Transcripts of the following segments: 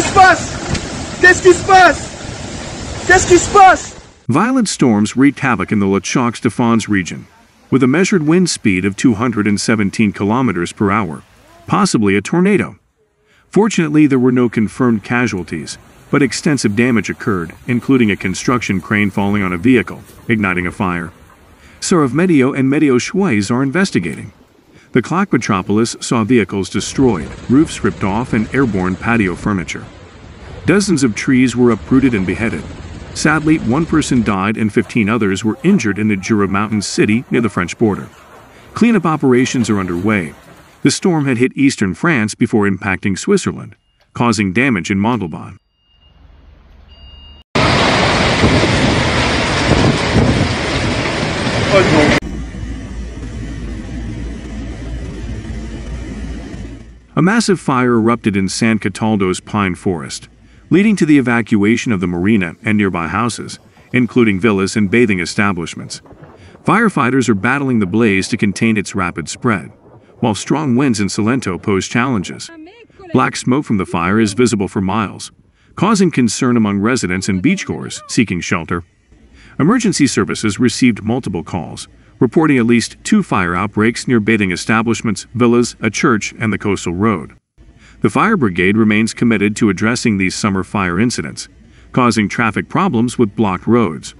qui se passe Qu'est-ce qui se passe Qu'est-ce qui se passe Violent storms wreaked havoc in the La Chaux-de-Fonds region, with a measured wind speed of 217 kilometers per hour, possibly a tornado. Fortunately, there were no confirmed casualties, but extensive damage occurred, including a construction crane falling on a vehicle, igniting a fire. SRF Meteo and MeteoSchweiz are investigating. The Clock metropolis saw vehicles destroyed, roofs ripped off, and airborne patio furniture. Dozens of trees were uprooted and beheaded. Sadly, one person died and 15 others were injured in the Jura Mountain city near the French border. Cleanup operations are underway. The storm had hit eastern France before impacting Switzerland, causing damage in Montalban. A massive fire erupted in San Cataldo's pine forest, leading to the evacuation of the marina and nearby houses, including villas and bathing establishments. Firefighters are battling the blaze to contain its rapid spread, while strong winds in Salento pose challenges. Black smoke from the fire is visible for miles, causing concern among residents and beachgoers seeking shelter. Emergency services received multiple calls, reporting at least two fire outbreaks near bathing establishments, villas, a church, and the coastal road. The fire brigade remains committed to addressing these summer fire incidents, causing traffic problems with blocked roads.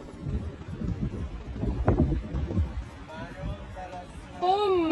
Oh!